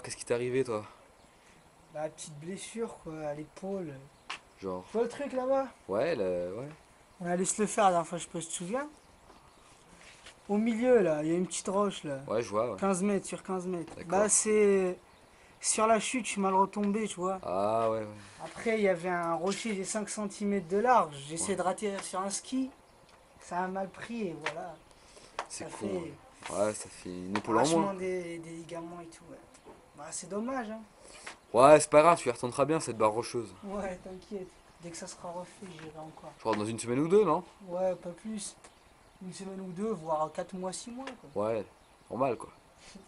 alors, qu'est-ce qui t'est arrivé, toi? Bah, petite blessure, quoi, à l'épaule. Genre, Tu vois le truc là-bas? Ouais, là, ouais. On allait se le faire la dernière fois, je sais pas si tu te souviens. Au milieu, là, il y a une petite roche, là. Ouais, je vois, ouais. 15 mètres sur 15 mètres. Bah, c'est. Sur la chute, je suis mal retombé, tu vois. Ah, ouais, ouais. Après, il y avait un rocher de 5 cm de large. J'ai essayé de ratterrir sur un ski. Ça a mal pris et voilà. C'est Ça con. fait ouais. Ça fait une épaule en moins. des, des ligaments et tout. Ouais, bah, c'est dommage, hein. Ouais, c'est pas grave, tu y retourneras bien cette barre rocheuse. Ouais, t'inquiète. Dès que ça sera refait, j'irai encore. Je crois dans une semaine ou deux, non? Ouais, pas plus. Une semaine ou deux, voire 4 mois, 6 mois. Quoi. Ouais, normal, quoi.